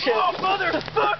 shit. Oh, motherfucker!